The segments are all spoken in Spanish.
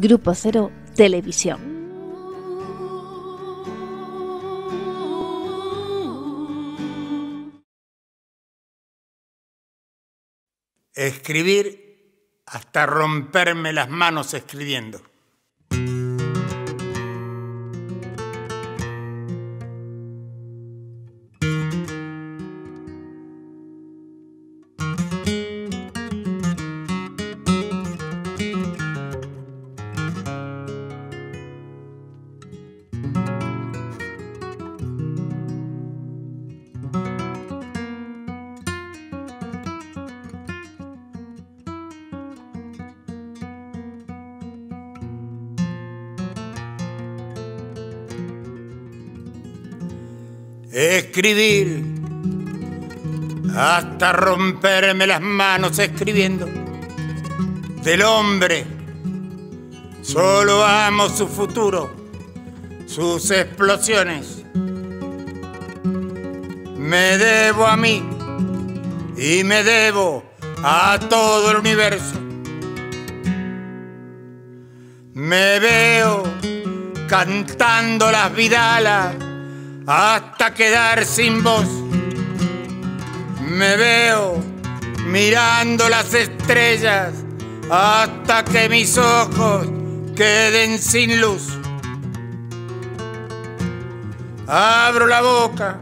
Grupo Cero Televisión. Escribir hasta romperme las manos escribiendo. Hasta romperme las manos escribiendo. Del hombre solo amo su futuro, sus explosiones. Me debo a mí y me debo a todo el universo. Me veo cantando las vidalas hasta quedar sin voz. Me veo mirando las estrellas hasta que mis ojos queden sin luz. Abro la boca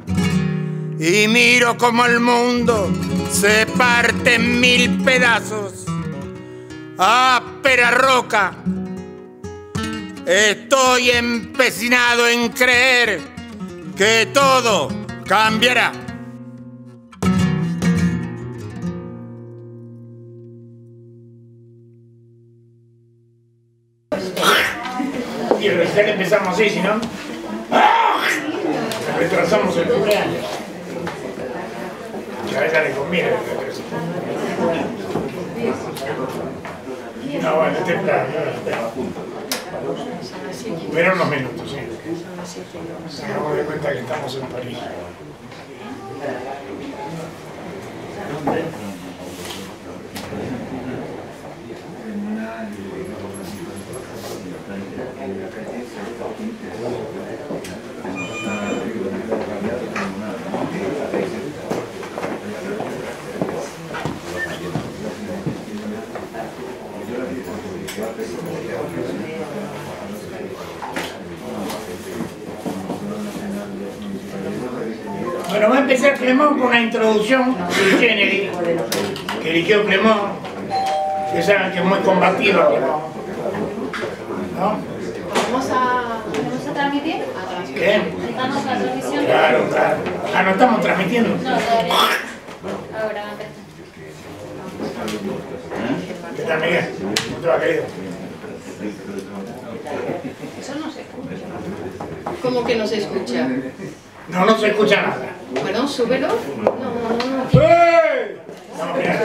y miro como el mundo se parte en mil pedazos. Áspera roca, estoy empecinado en creer que todo cambiará. Y el recital empezamos así, si no, retrasamos el cumpleaños. a ella le No, bueno, temprano, pero unos minutos, sí. Hagamos de cuenta que estamos en París. Bueno, va a empezar Clemón con una introducción de Kennedy, que eligió Clemón, que saben que es muy combativo. ¿No? ¿Vamos a, ¿Vamos a transmitir? ¿Qué? ¿Estamos la transmisión? Claro, claro. Ah, no estamos transmitiendo. No, todavía. Ahora, ¿Qué tal, Miguel? ¿Cómo te va, querido? Eso no se escucha. ¿Cómo que no se escucha? No, no se escucha nada. Bueno, súbelo. No, no, no. ¡Eh! No, mira,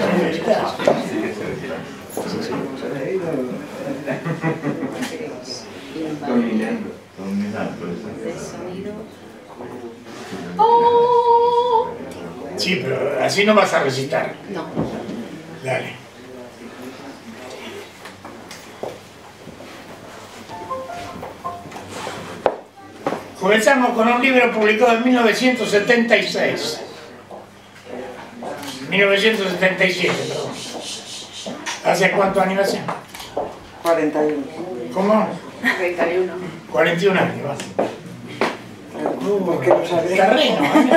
¡Oh! Sí, pero así no vas a recitar. No. Dale. Comenzamos con un libro publicado en 1976. 1977, perdón. ¿Hace cuántos años hace? 41. ¿Cómo? 31. 41 años. ¿Por qué no? Terreno. ¿eh?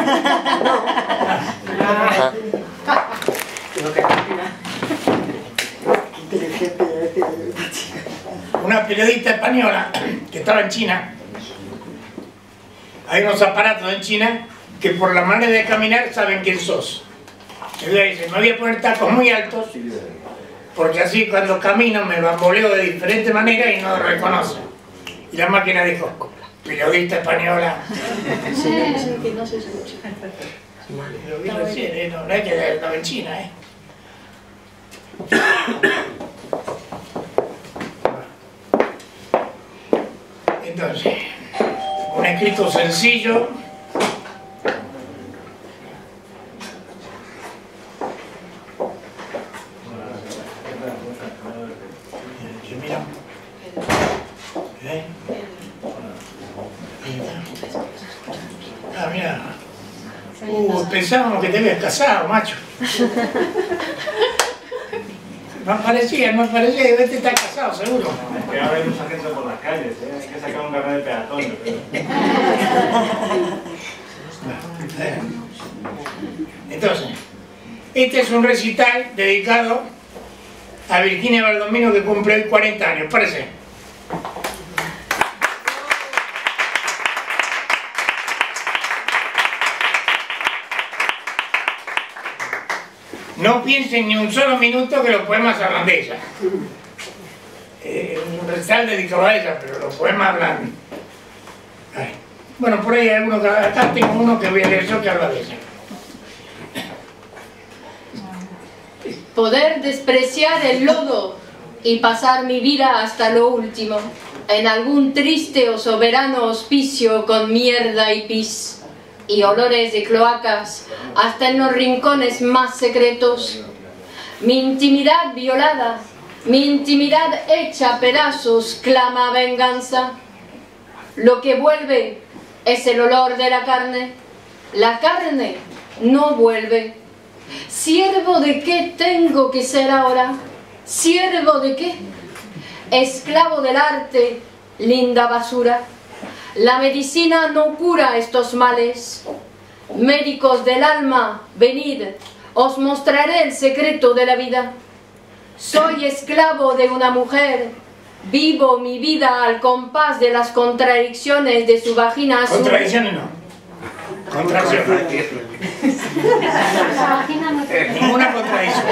Una periodista española que estaba en China. Hay unos aparatos en China que por la manera de caminar saben quién sos. Entonces dice, me voy a poner tacos muy altos porque así cuando camino me bamboleo de diferente manera y no lo reconocen. Y la máquina dijo, periodista española. Sí, que no se escucha. Lo vi recién, ¿eh? no, no hay que estaba en China, ¿eh? Entonces, escrito sencillo. Mira, ¿Eh? Ah, mira. Uh, pensábamos que te habías casado, macho. No parecía, no parecía, este está casado, seguro. Es que ahora hay mucha gente por las calles, ¿eh? hay que sacar un Entonces, este es un recital dedicado a Virginia Baldomino que cumple hoy 40 años, parece. No piensen ni un solo minuto que los poemas hablan de ella. Eh, un recital dedicado a ella, pero los poemas hablan... Ay. Bueno, por ahí hay alguno que tengo uno que leer yo que habla de ella. Poder despreciar el lodo y pasar mi vida hasta lo último, en algún triste o soberano hospicio con mierda y pis y olores de cloacas hasta en los rincones más secretos. Mi intimidad violada, mi intimidad hecha pedazos, clama venganza. Lo que vuelve es el olor de la carne. La carne no vuelve. ¿Siervo de qué tengo que ser ahora? ¿Siervo de qué? Esclavo del arte, linda basura. La medicina no cura estos males. Médicos del alma, venid, os mostraré el secreto de la vida. Soy esclavo de una mujer, vivo mi vida al compás de las contradicciones de su vagina azul. Contradicciones no. Contradicciones. Ninguna contradicción.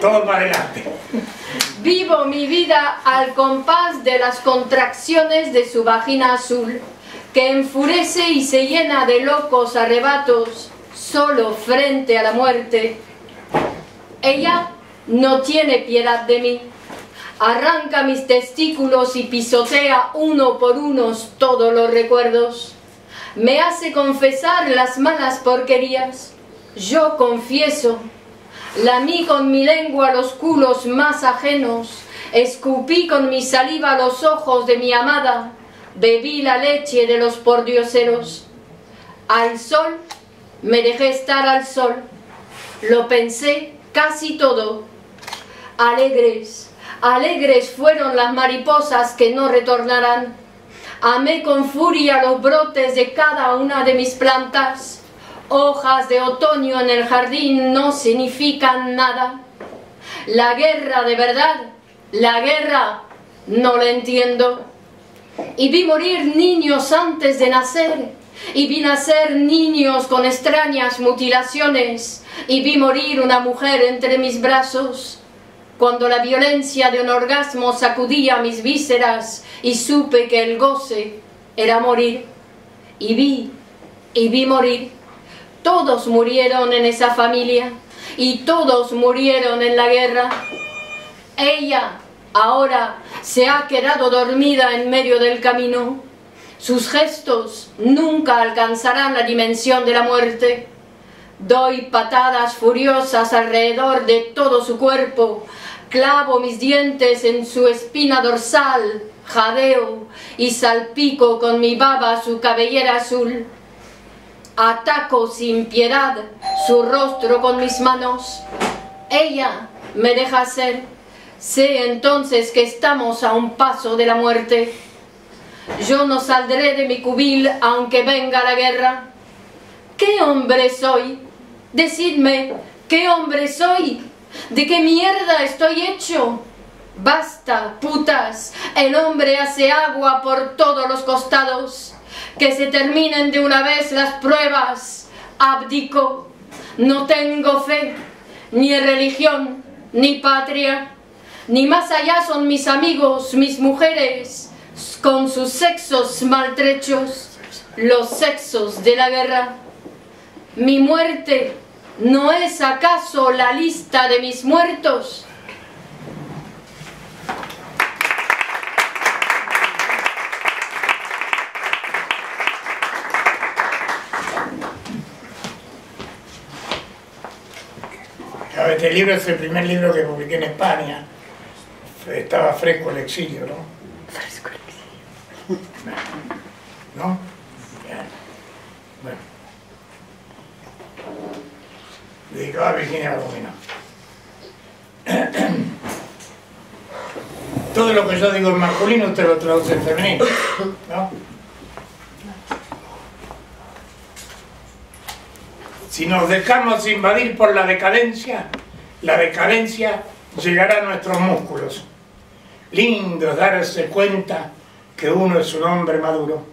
Todo para adelante. Vivo mi vida al compás de las contracciones de su vagina azul, que enfurece y se llena de locos arrebatos, solo frente a la muerte. Ella no tiene piedad de mí. Arranca mis testículos y pisotea uno por uno todos los recuerdos. Me hace confesar las malas porquerías. Yo confieso Lamí con mi lengua los culos más ajenos, escupí con mi saliva los ojos de mi amada, bebí la leche de los pordioseros. Al sol, me dejé estar al sol, lo pensé casi todo. Alegres, alegres fueron las mariposas que no retornarán. Amé con furia los brotes de cada una de mis plantas hojas de otoño en el jardín no significan nada. La guerra de verdad, la guerra no la entiendo. Y vi morir niños antes de nacer, y vi nacer niños con extrañas mutilaciones, y vi morir una mujer entre mis brazos. Cuando la violencia de un orgasmo sacudía mis vísceras y supe que el goce era morir, y vi, y vi morir todos murieron en esa familia y todos murieron en la guerra. Ella ahora se ha quedado dormida en medio del camino. Sus gestos nunca alcanzarán la dimensión de la muerte. Doy patadas furiosas alrededor de todo su cuerpo, clavo mis dientes en su espina dorsal, jadeo y salpico con mi baba su cabellera azul. Ataco sin piedad su rostro con mis manos. Ella me deja ser. Sé entonces que estamos a un paso de la muerte. Yo no saldré de mi cubil aunque venga la guerra. ¿Qué hombre soy? Decidme, ¿qué hombre soy? ¿De qué mierda estoy hecho? Basta, putas, el hombre hace agua por todos los costados que se terminen de una vez las pruebas. Abdico, no tengo fe, ni religión, ni patria, ni más allá son mis amigos, mis mujeres, con sus sexos maltrechos, los sexos de la guerra. Mi muerte no es acaso la lista de mis muertos, Este libro es el primer libro que publiqué en España. Estaba fresco el exilio, ¿no? ¿No? Bien. Bueno. Dedicado a Virginia Baldomino. Todo lo que yo digo en masculino usted lo traduce en femenino. ¿No? Si nos dejamos invadir por la decadencia, la decadencia llegará a nuestros músculos. Lindo es darse cuenta que uno es un hombre maduro.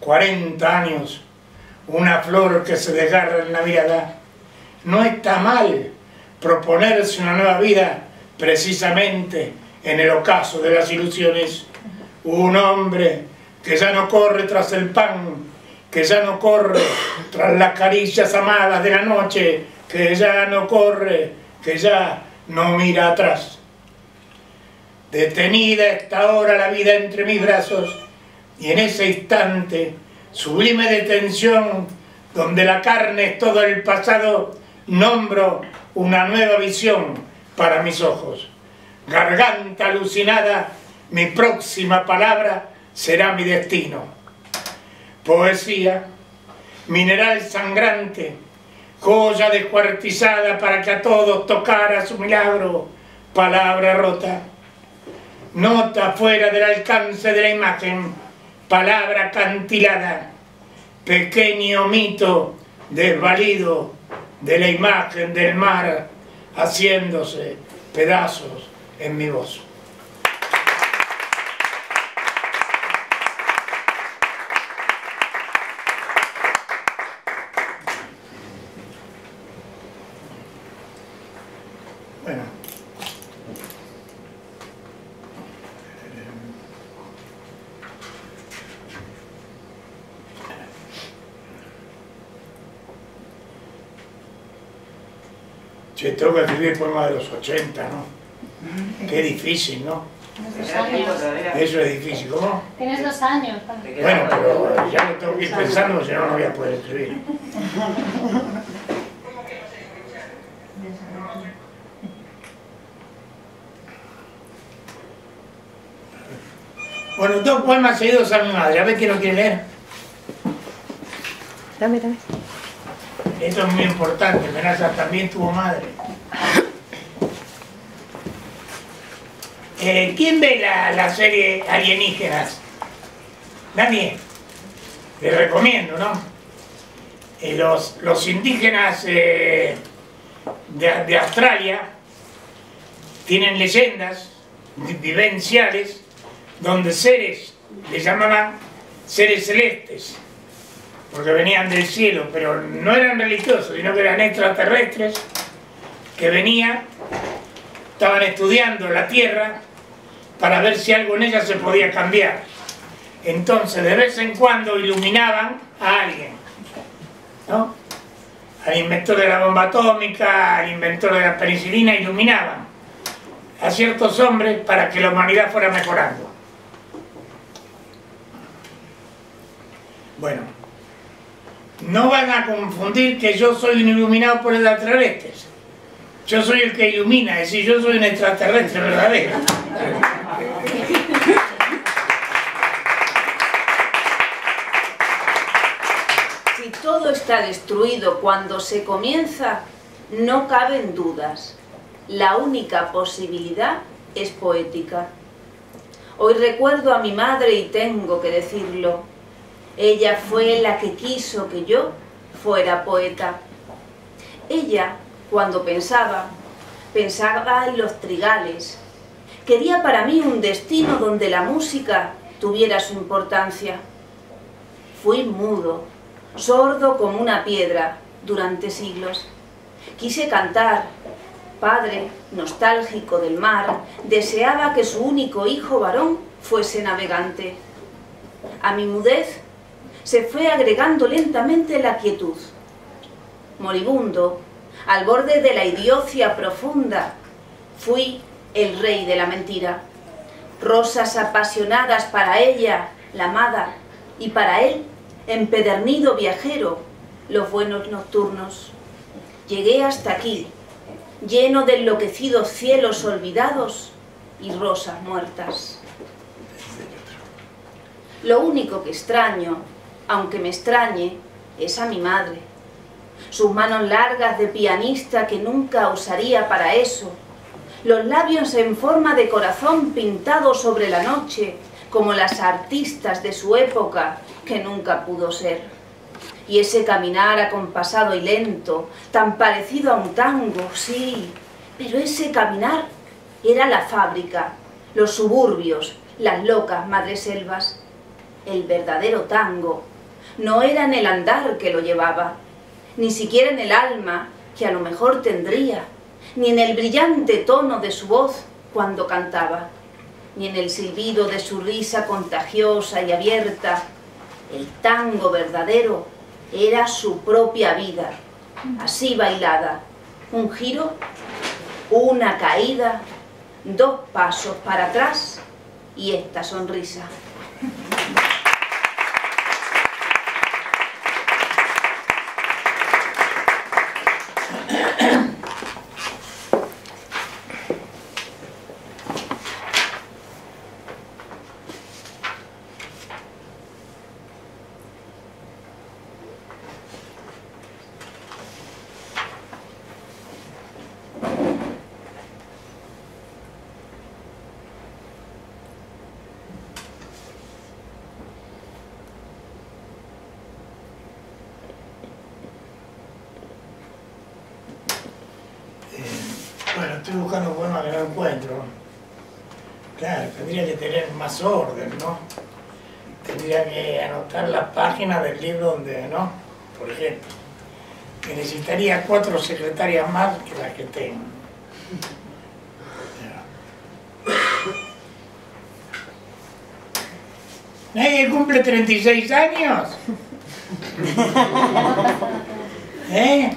40 años, una flor que se desgarra en la mirada. No está mal proponerse una nueva vida precisamente en el ocaso de las ilusiones. Un hombre que ya no corre tras el pan, que ya no corre tras las caricias amadas de la noche, que ya no corre, que ya no mira atrás. Detenida está ahora la vida entre mis brazos y en ese instante, sublime de tensión, donde la carne es todo el pasado, nombro una nueva visión para mis ojos. Garganta alucinada, mi próxima palabra será mi destino. Poesía, mineral sangrante, joya descuartizada para que a todos tocara su milagro, palabra rota. Nota fuera del alcance de la imagen, palabra cantilada, pequeño mito desvalido de la imagen del mar haciéndose pedazos en mi voz. Bueno. Che, tengo que escribir poemas de los 80, ¿no? Qué difícil, ¿no? Años. Eso es difícil, ¿cómo? Tienes dos años. padre. Bueno, pero ya lo tengo que ir pensando, si no, no voy a poder escribir. Bueno, dos poemas seguidos a mi madre. A ver quién lo quiere leer. Dame, dame. Esto es muy importante. Menaza también tuvo madre. Eh, ¿Quién ve la, la serie Alienígenas? Nadie. Les recomiendo, ¿no? Eh, los, los indígenas eh, de, de Australia tienen leyendas vi- vivenciales donde seres, les llamaban seres celestes, porque venían del cielo, pero no eran religiosos, sino que eran extraterrestres, que venían, estaban estudiando la Tierra para ver si algo en ella se podía cambiar. Entonces, de vez en cuando iluminaban a alguien, ¿no? Al inventor de la bomba atómica, al inventor de la penicilina, iluminaban a ciertos hombres para que la humanidad fuera mejorando. Bueno, no van a confundir que yo soy un iluminado por extraterrestres. Yo soy el que ilumina, es decir, yo soy un extraterrestre verdadero. Si todo está destruido cuando se comienza, no caben dudas. La única posibilidad es poética. Hoy recuerdo a mi madre y tengo que decirlo. Ella fue la que quiso que yo fuera poeta. Ella, cuando pensaba, pensaba en los trigales. Quería para mí un destino donde la música tuviera su importancia. Fui mudo, sordo como una piedra durante siglos. Quise cantar. Padre, nostálgico del mar, deseaba que su único hijo varón fuese navegante. A mi mudez se fue agregando lentamente la quietud. Moribundo, al borde de la idiocia profunda, fui el rey de la mentira. Rosas apasionadas para ella, la amada, y para él, empedernido viajero, los buenos nocturnos. Llegué hasta aquí, lleno de enloquecidos cielos olvidados y rosas muertas. Lo único que extraño, aunque me extrañe, es a mi madre. Sus manos largas de pianista que nunca usaría para eso. Los labios en forma de corazón pintados sobre la noche, como las artistas de su época, que nunca pudo ser. Y ese caminar acompasado y lento, tan parecido a un tango, sí, pero ese caminar era la fábrica, los suburbios, las locas madreselvas. El verdadero tango no era en el andar que lo llevaba, ni siquiera en el alma que a lo mejor tendría, ni en el brillante tono de su voz cuando cantaba, ni en el silbido de su risa contagiosa y abierta. El tango verdadero era su propia vida, así bailada, un giro, una caída, dos pasos para atrás y esta sonrisa. Bueno, estoy buscando un poema que no encuentro. Claro, tendría que tener más orden, ¿no? Tendría que anotar las páginas del libro donde, ¿no? Por ejemplo. Que necesitaría cuatro secretarias más que las que tengo. ¿Nadie cumple 36 años? ¿Eh?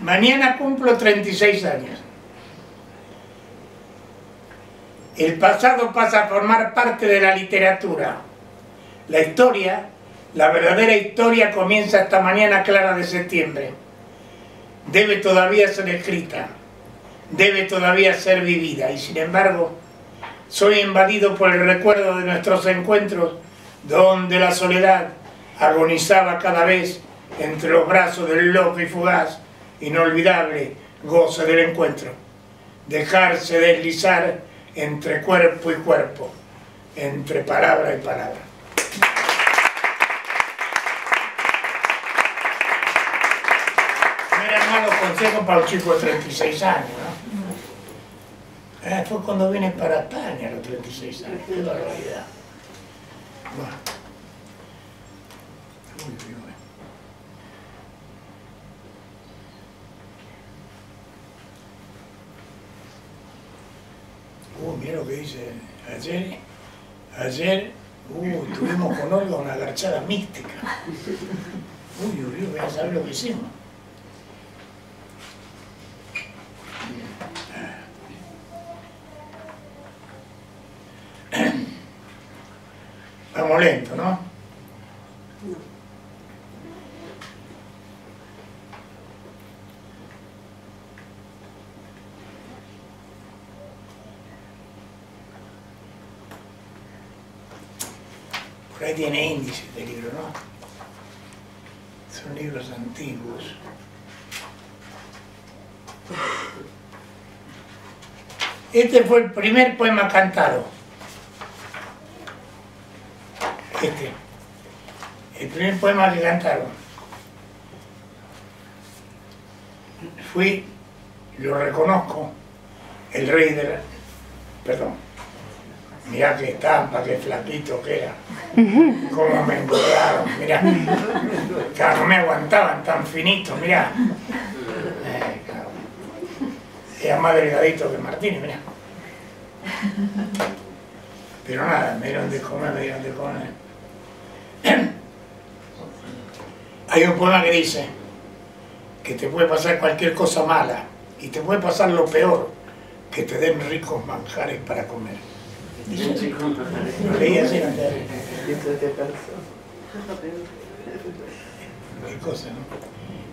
Mañana cumplo 36 años. El pasado pasa a formar parte de la literatura. La historia, la verdadera historia comienza esta mañana clara de septiembre. Debe todavía ser escrita, debe todavía ser vivida y sin embargo soy invadido por el recuerdo de nuestros encuentros donde la soledad agonizaba cada vez entre los brazos del loco y fugaz inolvidable goce del encuentro, dejarse deslizar entre cuerpo y cuerpo, entre palabra y palabra. No eran malos consejos para un chico de 36 años, ¿no? Eh, fue cuando vine para España a los 36 años, qué barbaridad. Bueno. Uy, uy, uy. Uh, mira lo que dice. Ayer, ayer, tuvimos con Olga una garchada mística. Uy, uy, uy, voy a saber lo que hicimos. Vamos lento, ¿no? Por ahí tiene índice este libro, ¿no? Son libros antiguos. Este fue el primer poema cantado. Este. El primer poema que cantaron. Fui, lo reconozco, el rey de la... Perdón. Mirá qué estampa, qué flaquito que era. Cómo me engordaron, mirá. Claro, no me aguantaban tan finitos, mirá. Eh, claro. Era más delgadito que Martínez, mirá. Pero nada, me dieron de comer, me dieron de comer. Hay un poema que dice que te puede pasar cualquier cosa mala y te puede pasar lo peor, que te den ricos manjares para comer. Lo leí así,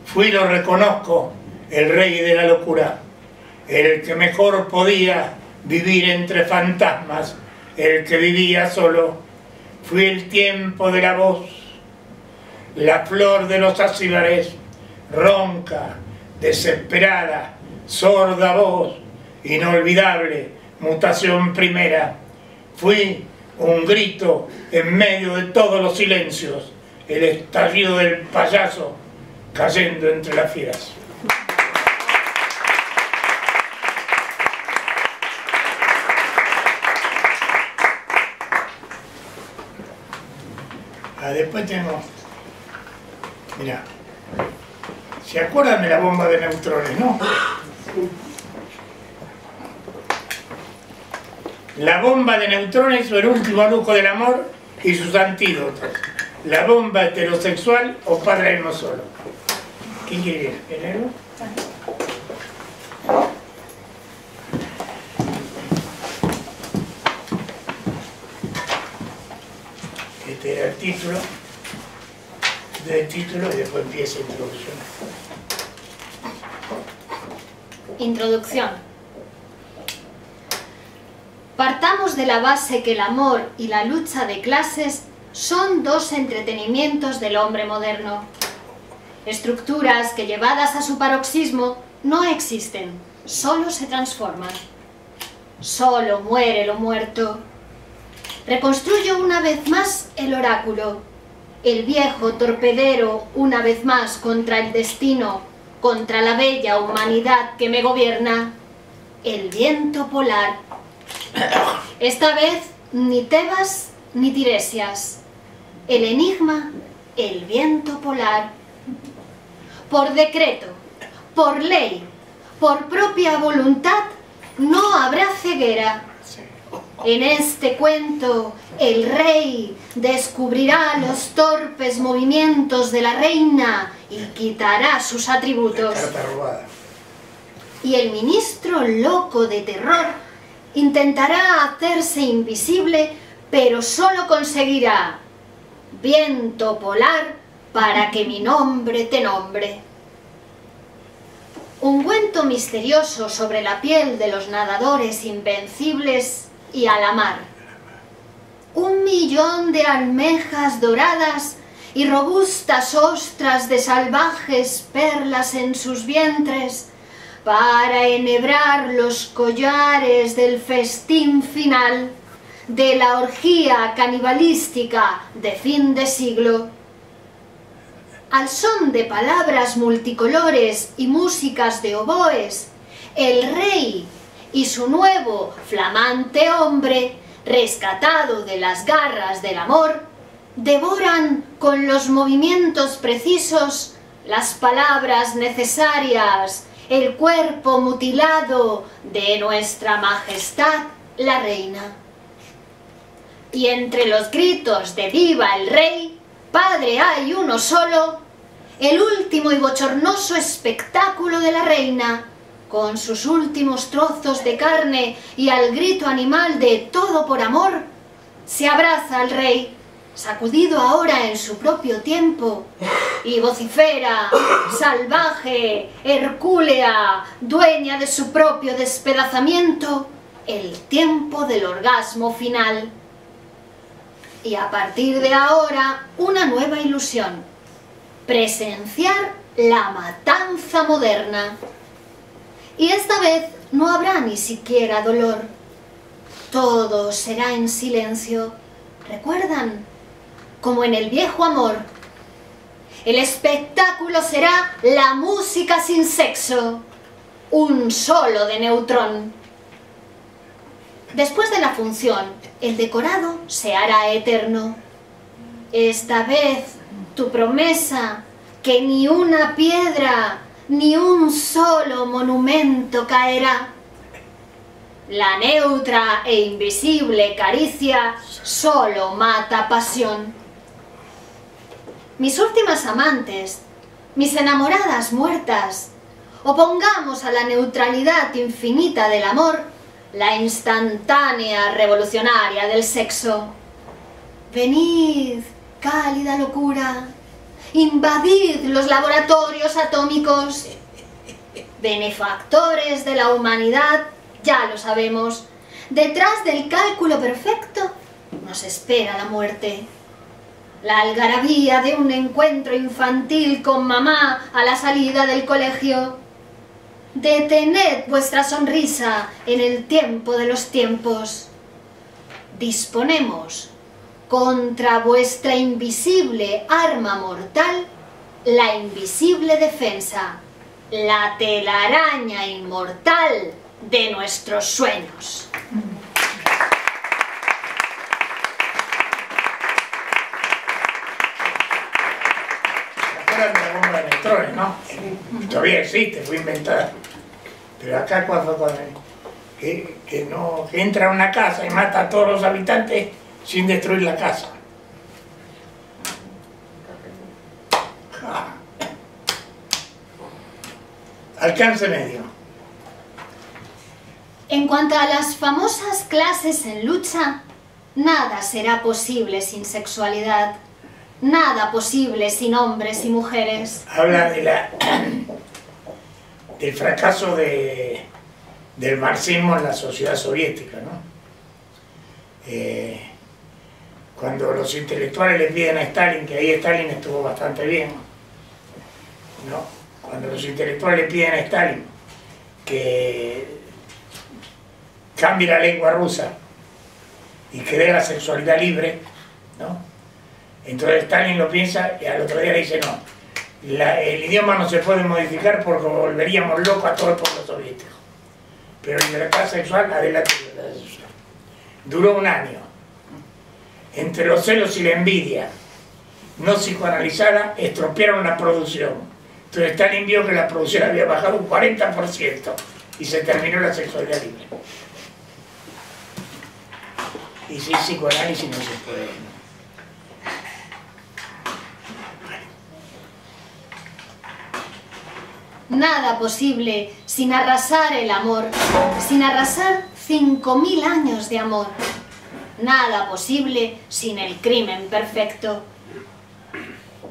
Fui, lo reconozco, el rey de la locura, el que mejor podía vivir entre fantasmas el que vivía solo. Fui el tiempo de la voz, la flor de los acíbares, ronca, desesperada, sorda voz, inolvidable, mutación primera. Fui un grito en medio de todos los silencios, el estallido del payaso cayendo entre las fieras. Ah, después tengo, mira, ¿se acuerdan de la bomba de neutrones, no? La bomba de neutrones o el último lujo del amor y sus antídotos. La bomba heterosexual o padre no solo. ¿Quién quiere? ¿Enero? Este era el título. Este es el título y después empieza la introducción. Introducción. Partamos de la base que el amor y la lucha de clases son dos entretenimientos del hombre moderno. Estructuras que llevadas a su paroxismo no existen, solo se transforman. Solo muere lo muerto. Reconstruyo una vez más el oráculo. El viejo torpedero una vez más contra el destino, contra la bella humanidad que me gobierna. El viento polar. Esta vez ni Tebas ni Tiresias. El enigma, el viento polar. Por decreto, por ley, por propia voluntad, no habrá ceguera. En este cuento, el rey descubrirá los torpes movimientos de la reina y quitará sus atributos. Y el ministro loco de terror intentará hacerse invisible, pero solo conseguirá viento polar para que mi nombre te nombre. Ungüento misterioso sobre la piel de los nadadores invencibles y a la mar. Un millón de almejas doradas y robustas ostras de salvajes perlas en sus vientres para enhebrar los collares del festín final de la orgía canibalística de fin de siglo. Al son de palabras multicolores y músicas de oboes, el rey y su nuevo flamante hombre, rescatado de las garras del amor, devoran con los movimientos precisos las palabras necesarias, el cuerpo mutilado de nuestra majestad la reina. Y entre los gritos de viva el rey, padre hay uno solo, el último y bochornoso espectáculo de la reina, con sus últimos trozos de carne y al grito animal de todo por amor, se abraza al rey, sacudido ahora en su propio tiempo, y vocifera, salvaje, hercúlea, dueña de su propio despedazamiento, el tiempo del orgasmo final. Y a partir de ahora, una nueva ilusión, presenciar la matanza moderna. Y esta vez no habrá ni siquiera dolor. Todo será en silencio. ¿Recuerdan? Como en el viejo amor. El espectáculo será la música sin sexo. Un solo de neutrón. Después de la función, el decorado se hará eterno. Esta vez tu promesa, que ni una piedra, ni un solo monumento caerá. La neutra e invisible caricia solo mata pasión. Mis últimas amantes, mis enamoradas muertas, opongamos a la neutralidad infinita del amor la instantánea revolucionaria del sexo. Venid, cálida locura, invadid los laboratorios atómicos. Benefactores de la humanidad, ya lo sabemos, Detrás del cálculo perfecto nos espera la muerte. La algarabía de un encuentro infantil con mamá a la salida del colegio. Detened vuestra sonrisa en el tiempo de los tiempos. Disponemos contra vuestra invisible arma mortal la invisible defensa, la telaraña inmortal de nuestros sueños. ¿Se acuerdan de la bomba de no? Todavía existe, fue inventada. Pero acá cuando, cuando que, que no, entra a una casa y mata a todos los habitantes sin destruir la casa. Ah. Alcance medio. En cuanto a las famosas clases en lucha, nada será posible sin sexualidad, nada posible sin hombres y mujeres. Habla de la, del fracaso de, del marxismo en la sociedad soviética, ¿no? Eh, cuando los intelectuales le piden a Stalin, que ahí Stalin estuvo bastante bien, ¿no? Cuando los intelectuales le piden a Stalin que cambie la lengua rusa y que dé la sexualidad libre, ¿no? Entonces Stalin lo piensa y al otro día le dice, no, el idioma no se puede modificar porque volveríamos locos a todo el pueblo soviético. Pero libertad sexual, adelante sexual. Duró un año. Entre los celos y la envidia no psicoanalizada estropearon la producción. Entonces Stalin vio que la producción había bajado un 40% y se terminó la sexualidad libre. Y sin psicoanálisis no se puede. Nada posible sin arrasar el amor, sin arrasar 5.000 años de amor. Nada posible sin el crimen perfecto.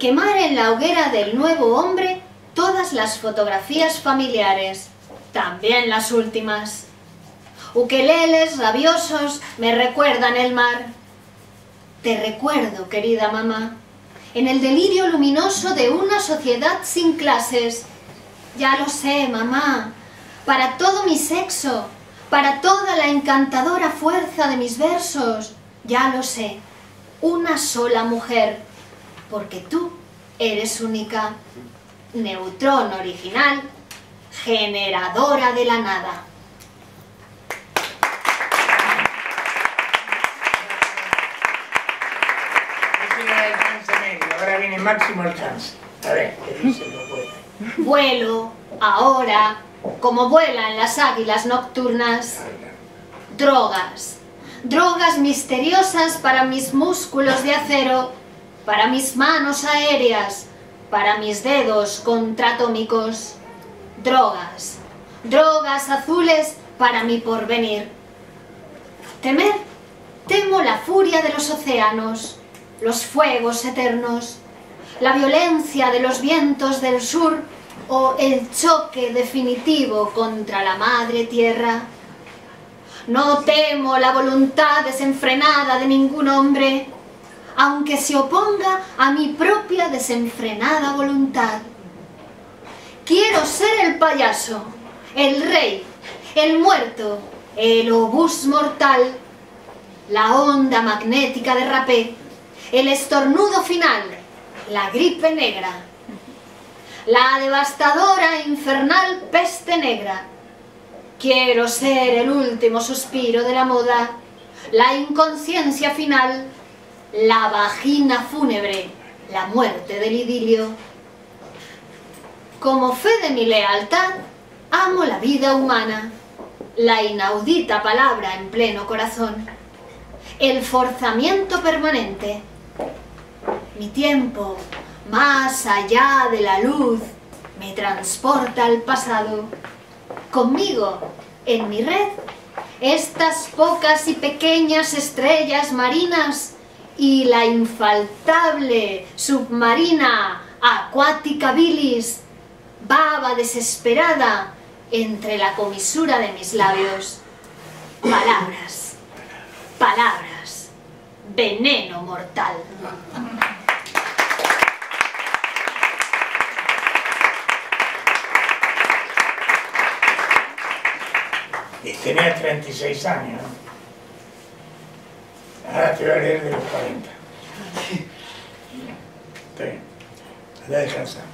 Quemar en la hoguera del nuevo hombre todas las fotografías familiares, también las últimas. Ukeleles rabiosos me recuerdan el mar. Te recuerdo, querida mamá, en el delirio luminoso de una sociedad sin clases. Ya lo sé, mamá, para todo mi sexo, para toda la encantadora fuerza de mis versos, ya lo sé, una sola mujer, porque tú eres única, neutrón original, generadora de la nada. Ahora viene máximo alcance. A ver, ¿qué dice? Vuelo, ahora, como vuelan las águilas nocturnas. Drogas, drogas misteriosas para mis músculos de acero, para mis manos aéreas, para mis dedos contratómicos. Drogas, drogas azules para mi porvenir. Temer, temo la furia de los océanos, los fuegos eternos, la violencia de los vientos del sur o el choque definitivo contra la madre tierra. No temo la voluntad desenfrenada de ningún hombre, aunque se oponga a mi propia desenfrenada voluntad. Quiero ser el payaso, el rey, el muerto, el obús mortal, la onda magnética de rapé, el estornudo final, la gripe negra, la devastadora e infernal peste negra. Quiero ser el último suspiro de la moda, la inconsciencia final, la vagina fúnebre, la muerte del idilio. Como fe de mi lealtad, amo la vida humana, la inaudita palabra en pleno corazón, el forzamiento permanente. Mi tiempo, más allá de la luz, me transporta al pasado. Conmigo, en mi red, estas pocas y pequeñas estrellas marinas y la infaltable submarina acuática bilis, baba desesperada entre la comisura de mis labios. Palabras. Palabras. Veneno mortal. Y tenía 36 años. Ahora te voy a leer de los 40. Está bien. Anda a descansar.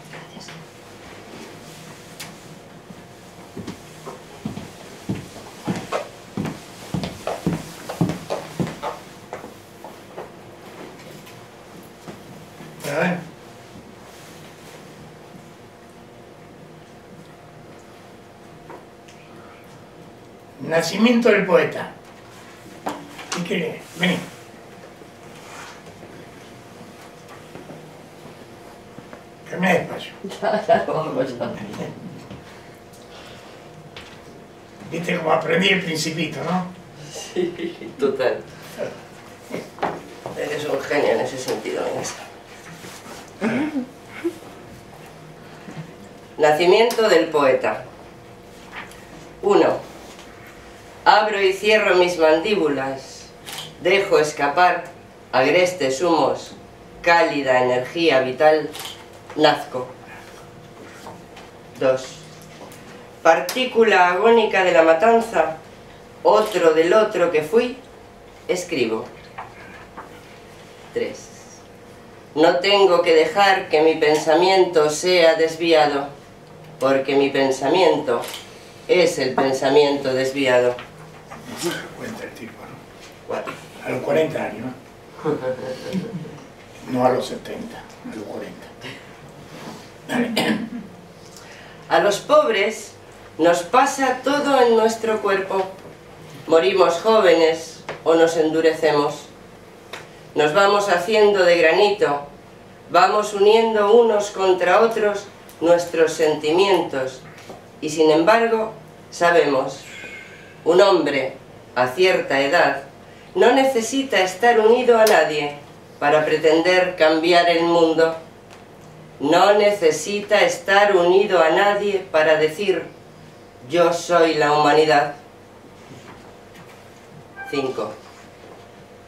A ver. Nacimiento del poeta. ¿Qué querés? Vení. Camina despacio. Viste cómo aprendí el principito, ¿no? Sí, total. Eres un genio en ese sentido, Inés. Nacimiento del poeta. 1. Abro y cierro mis mandíbulas, dejo escapar agrestes humos, cálida energía vital, nazco. 2. Partícula agónica de la matanza, otro del otro que fui, escribo. 3. No tengo que dejar que mi pensamiento sea desviado, porque mi pensamiento es el pensamiento desviado. Se cuenta el tipo, ¿no? 4. A los 40 años, ¿no? A los 70, a los 40. Dale. A los pobres nos pasa todo en nuestro cuerpo. Morimos jóvenes o nos endurecemos. Nos vamos haciendo de granito, vamos uniendo unos contra otros nuestros sentimientos y sin embargo sabemos, un hombre a cierta edad no necesita estar unido a nadie para pretender cambiar el mundo. No necesita estar unido a nadie para decir, yo soy la humanidad. 5.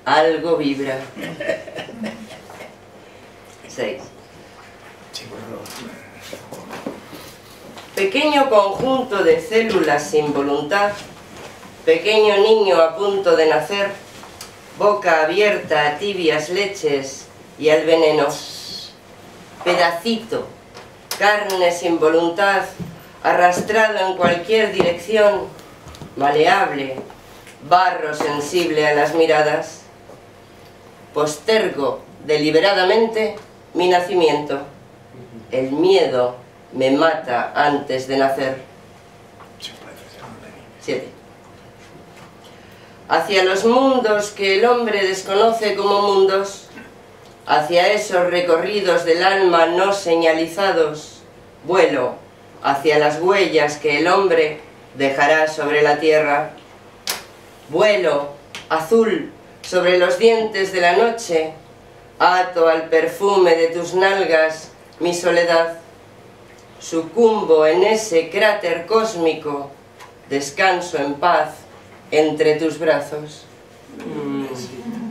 Algo vibra. 6. Sí, por favor. Pequeño conjunto de células sin voluntad, pequeño niño a punto de nacer, boca abierta a tibias leches y al veneno. Pedacito, carne sin voluntad, arrastrado en cualquier dirección, maleable, barro sensible a las miradas. Postergo deliberadamente mi nacimiento. El miedo me mata antes de nacer. Sí, puede ser un delito. 7. Hacia los mundos que el hombre desconoce como mundos, hacia esos recorridos del alma no señalizados, vuelo hacia las huellas que el hombre dejará sobre la tierra. Vuelo azul sobre los dientes de la noche, ato al perfume de tus nalgas mi soledad. Sucumbo en ese cráter cósmico, descanso en paz entre tus brazos.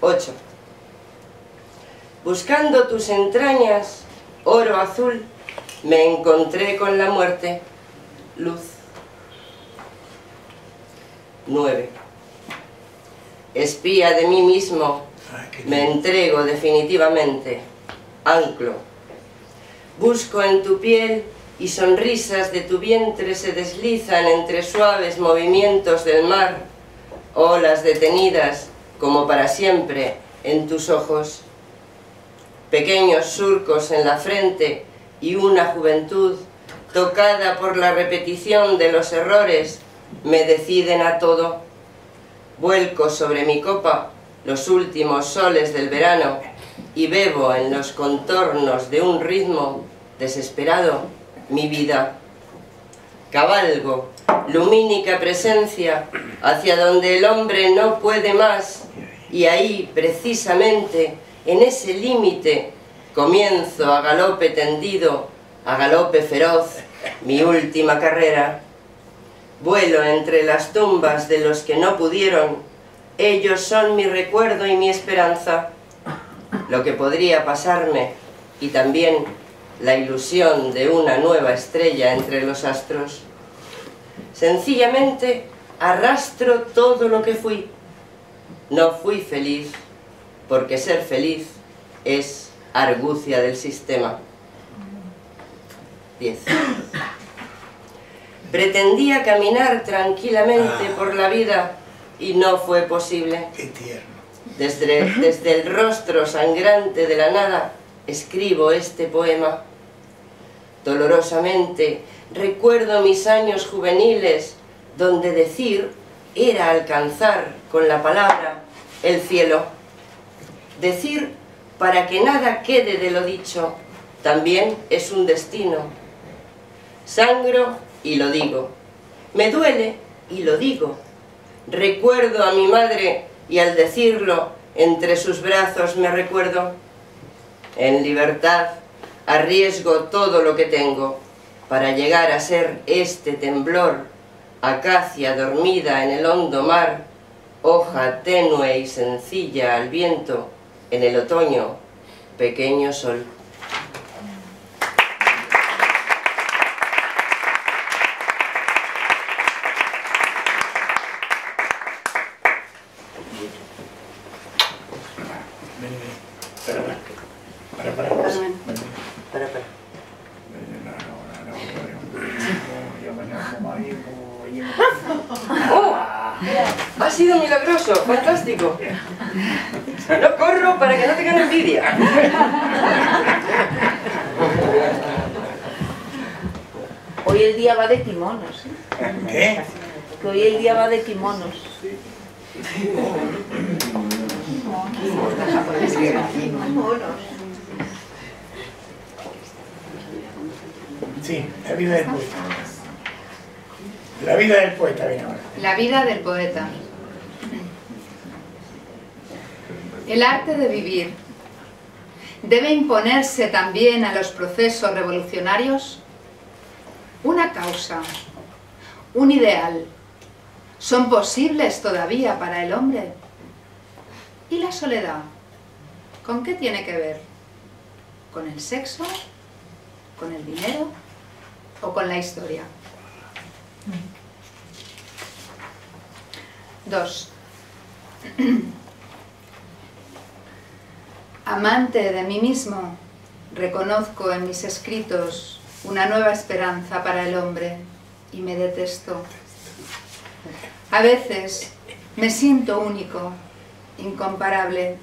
8. Buscando tus entrañas, oro azul, me encontré con la muerte, luz. 9. Espía de mí mismo, me entrego definitivamente, anclo. Busco en tu piel y sonrisas de tu vientre se deslizan entre suaves movimientos del mar, olas detenidas como para siempre en tus ojos. Pequeños surcos en la frente y una juventud tocada por la repetición de los errores me deciden a todo. Vuelco sobre mi copa los últimos soles del verano y bebo en los contornos de un ritmo desesperado mi vida. Cabalgo, lumínica presencia, hacia donde el hombre no puede más, y ahí, precisamente, en ese límite, comienzo a galope tendido, a galope feroz, mi última carrera. Vuelo entre las tumbas de los que no pudieron, ellos son mi recuerdo y mi esperanza. Lo que podría pasarme y también la ilusión de una nueva estrella entre los astros. Sencillamente arrastro todo lo que fui. No fui feliz, porque ser feliz es argucia del sistema. 10. Pretendía caminar tranquilamente por la vida y no fue posible. Qué tierno. Desde, desde el rostro sangrante de la nada escribo este poema. Dolorosamente recuerdo mis años juveniles donde decir era alcanzar con la palabra el cielo. Decir para que nada quede de lo dicho también es un destino. Sangro y lo digo. Me duele y lo digo. Recuerdo a mi madre y al decirlo entre sus brazos me recuerdo. En libertad arriesgo todo lo que tengo para llegar a ser este temblor, acacia dormida en el hondo mar, hoja tenue y sencilla al viento, en el otoño, pequeño sol. Ven, ven. Para, para. Para, para. Carmen. Ven, ven. Para, para. ¡Oh! Ha sido milagroso, fantástico. No corro para que no tengan envidia. Hoy el día va de kimonos, ¿eh? ¿Qué? que hoy el día va de kimonos. Kimonos. Sí, la vida del poeta. La vida del poeta viene ahora. La vida del poeta. El arte de vivir debe imponerse también a los procesos revolucionarios. Una causa, un ideal, son posibles todavía para el hombre. ¿Y la soledad? ¿Con qué tiene que ver? ¿Con el sexo? ¿Con el dinero? ¿O con la historia? 2. Amante de mí mismo, reconozco en mis escritos una nueva esperanza para el hombre y me detesto. A veces me siento único, incomparable.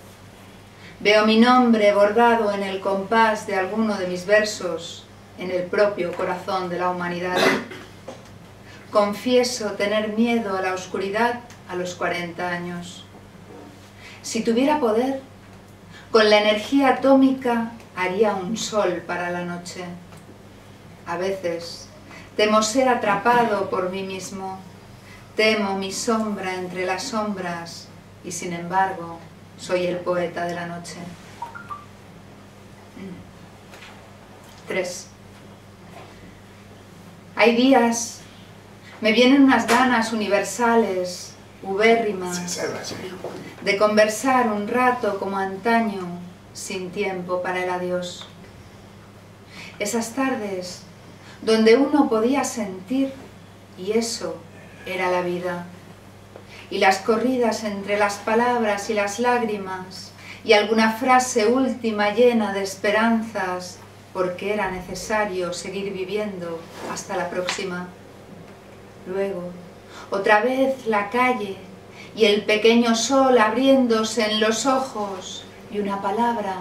Veo mi nombre bordado en el compás de alguno de mis versos en el propio corazón de la humanidad. Confieso tener miedo a la oscuridad a los 40 años. Si tuviera poder, con la energía atómica haría un sol para la noche. A veces temo ser atrapado por mí mismo, temo mi sombra entre las sombras y sin embargo soy el poeta de la noche. 3. Hay días, me vienen unas ganas universales, ubérrimas, de conversar un rato como antaño, sin tiempo para el adiós. Esas tardes donde uno podía sentir, y eso era la vida. Y las corridas entre las palabras y las lágrimas, y alguna frase última llena de esperanzas, porque era necesario seguir viviendo hasta la próxima. Luego, otra vez la calle y el pequeño sol abriéndose en los ojos y una palabra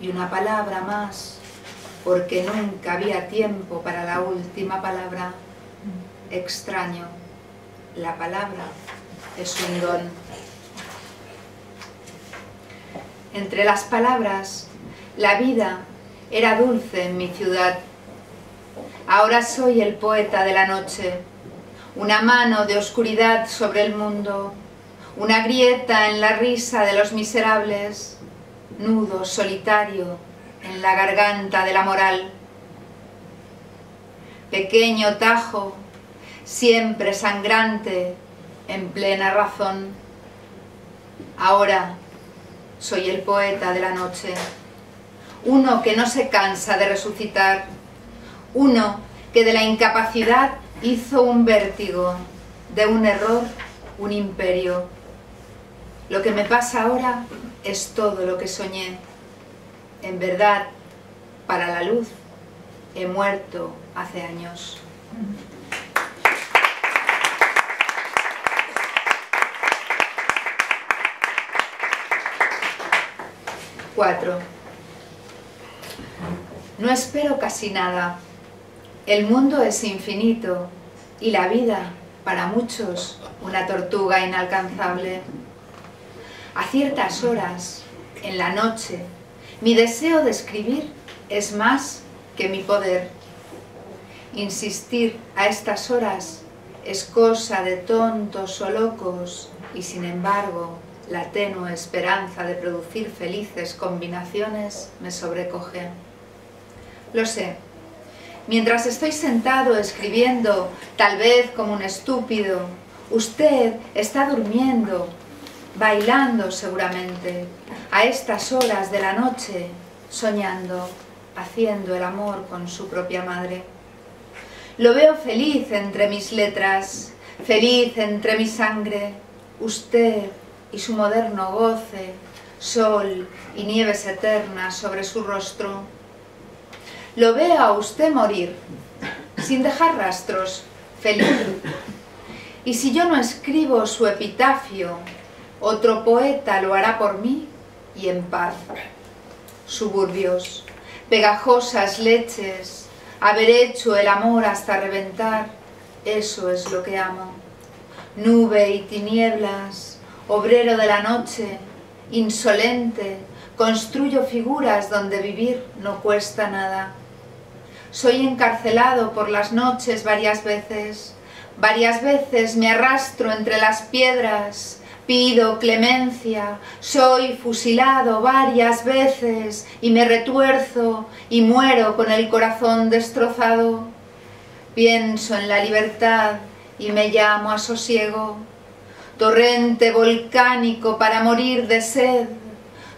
y una palabra más, porque nunca había tiempo para la última palabra. Extraño, la palabra es un don. Entre las palabras, la vida era dulce en mi ciudad. Ahora soy el poeta de la noche, una mano de oscuridad sobre el mundo, una grieta en la risa de los miserables, nudo solitario en la garganta de la moral. Pequeño tajo siempre sangrante, en plena razón. Ahora soy el poeta de la noche, uno que no se cansa de resucitar, uno que de la incapacidad hizo un vértigo, de un error un imperio. Lo que me pasa ahora es todo lo que soñé. En verdad, para la luz, he muerto hace años. Cuatro. No espero casi nada. El mundo es infinito y la vida, para muchos, una tortuga inalcanzable. A ciertas horas, en la noche, mi deseo de escribir es más que mi poder. Insistir a estas horas es cosa de tontos o locos y sin embargo la tenue esperanza de producir felices combinaciones me sobrecoge. Lo sé, mientras estoy sentado escribiendo, tal vez como un estúpido, usted está durmiendo, bailando seguramente, a estas horas de la noche, soñando, haciendo el amor con su propia madre. Lo veo feliz entre mis letras, feliz entre mi sangre, usted y su moderno goce, sol y nieves eternas sobre su rostro. Lo veo a usted morir, sin dejar rastros, feliz. Y si yo no escribo su epitafio, otro poeta lo hará por mí y en paz. Suburbios, pegajosas leches, haber hecho el amor hasta reventar, eso es lo que amo. Nube y tinieblas, obrero de la noche, insolente, construyo figuras donde vivir no cuesta nada. Soy encarcelado por las noches varias veces, varias veces me arrastro entre las piedras, pido clemencia, soy fusilado varias veces y me retuerzo y muero con el corazón destrozado. Pienso en la libertad y me llamo a sosiego torrente volcánico para morir de sed.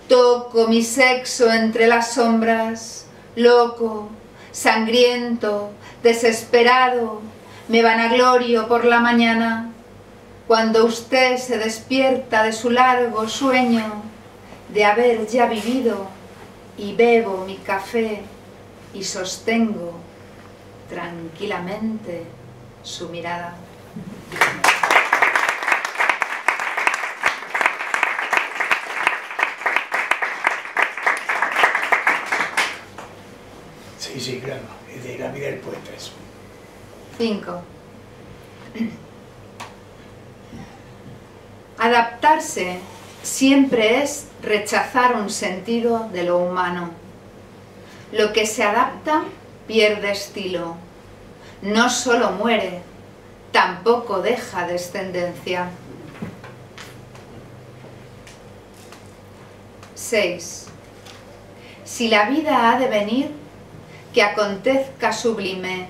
Toco mi sexo entre las sombras, loco, sangriento, desesperado, me vanaglorio por la mañana. Cuando usted se despierta de su largo sueño de haber ya vivido y bebo mi café y sostengo tranquilamente su mirada. Sí, sí, claro. Es de la vida del poeta eso. 5. Adaptarse siempre es rechazar un sentido de lo humano. Lo que se adapta pierde estilo. No solo muere, tampoco deja descendencia. 6. Si la vida ha de venir, que acontezca sublime,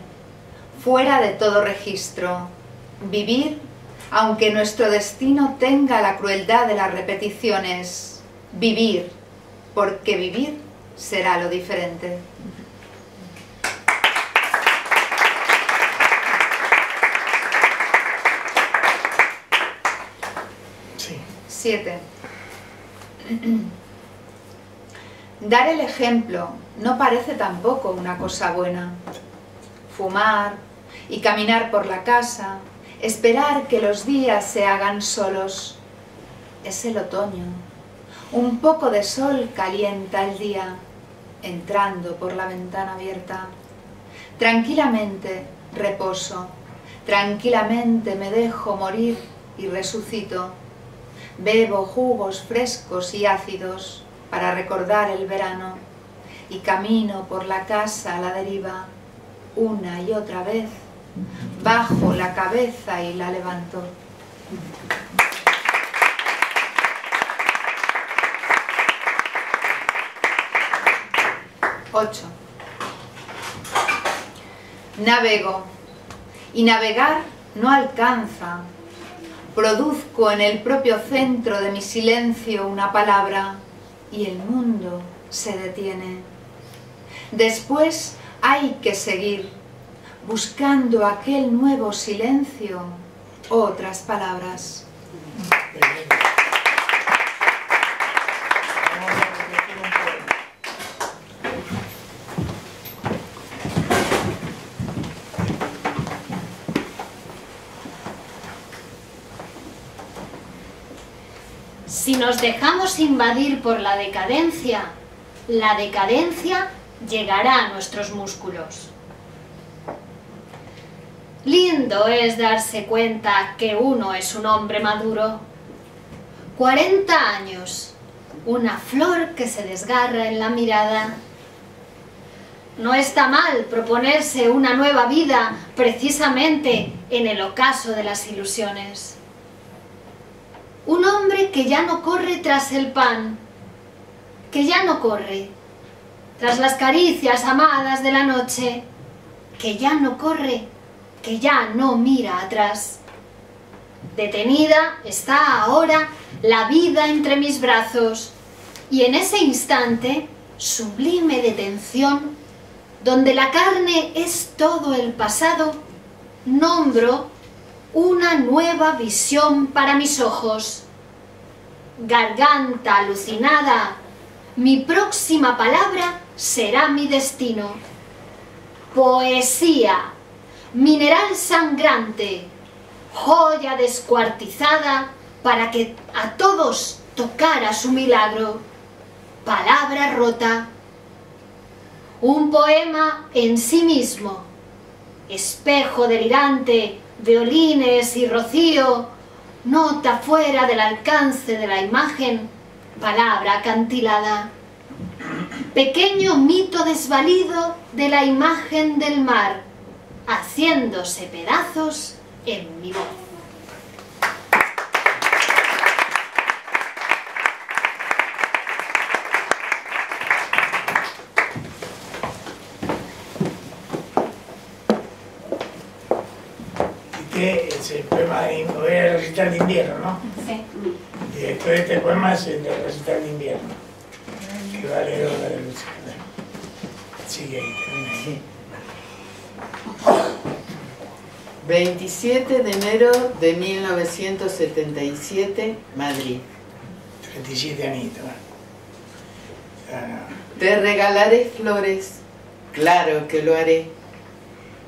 fuera de todo registro, vivir aunque nuestro destino tenga la crueldad de las repeticiones, vivir, porque vivir será lo diferente. Sí. 7. Dar el ejemplo no parece tampoco una cosa buena. Fumar y caminar por la casa, esperar que los días se hagan solos. Es el otoño. Un poco de sol calienta el día, entrando por la ventana abierta. Tranquilamente reposo, tranquilamente me dejo morir y resucito. Bebo jugos frescos y ácidos para recordar el verano y camino por la casa a la deriva una y otra vez, bajo la cabeza y la levanto. Ocho. Navego. Y navegar no alcanza. Produzco en el propio centro de mi silencio una palabra y el mundo se detiene. Después hay que seguir buscando aquel nuevo silencio, otras palabras. Si nos dejamos invadir por la decadencia, la decadencia llegará a nuestros músculos. Lindo es darse cuenta que uno es un hombre maduro. 40 años, una flor que se desgarra en la mirada. No está mal proponerse una nueva vida precisamente en el ocaso de las ilusiones. Un hombre que ya no corre tras el pan, que ya no corre tras las caricias amadas de la noche, que ya no corre, que ya no mira atrás. Detenida está ahora la vida entre mis brazos y en ese instante, sublime detención, donde la carne es todo el pasado, nombro una nueva visión para mis ojos. Garganta alucinada, mi próxima palabra será mi destino. Poesía, mineral sangrante, joya descuartizada para que a todos tocara su milagro. Palabra rota, un poema en sí mismo, espejo delirante, violines y rocío, nota fuera del alcance de la imagen, palabra acantilada. Pequeño mito desvalido de la imagen del mar, haciéndose pedazos en mi voz. Este es el poema de era el recital de invierno, ¿no? Sí. Después de este poema es el del recital de invierno. Que va a leer ahora de Luciana. Sigue ahí, termina ahí. 27 de enero de 1977, Madrid. 37 añitos. ¿no? Ya, no. Te regalaré flores, claro que lo haré.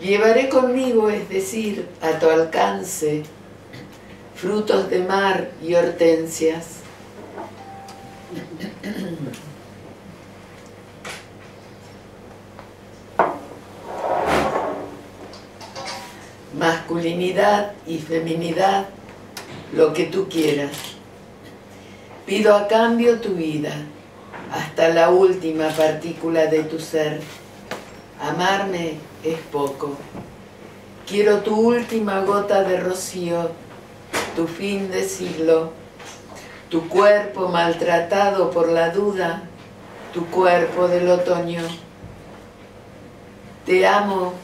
Llevaré conmigo, es decir, a tu alcance, frutos de mar y hortensias. Masculinidad y feminidad, lo que tú quieras. Pido a cambio tu vida, hasta la última partícula de tu ser. Amarme es poco. Quiero tu última gota de rocío, tu fin de siglo, tu cuerpo maltratado por la duda, tu cuerpo del otoño. Te amo